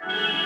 you